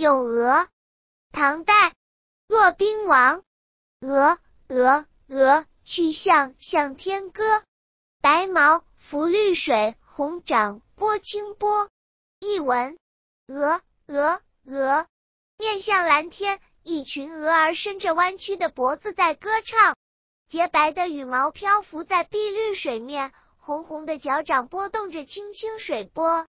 咏鹅唐代骆宾王鹅鹅鹅，曲项向天歌。白毛浮绿水，红掌拨清波。译文，鹅鹅鹅，面向蓝天，一群鹅儿伸着弯曲的脖子在歌唱。洁白的羽毛漂浮在碧绿水面，红红的脚掌拨动着清清水波。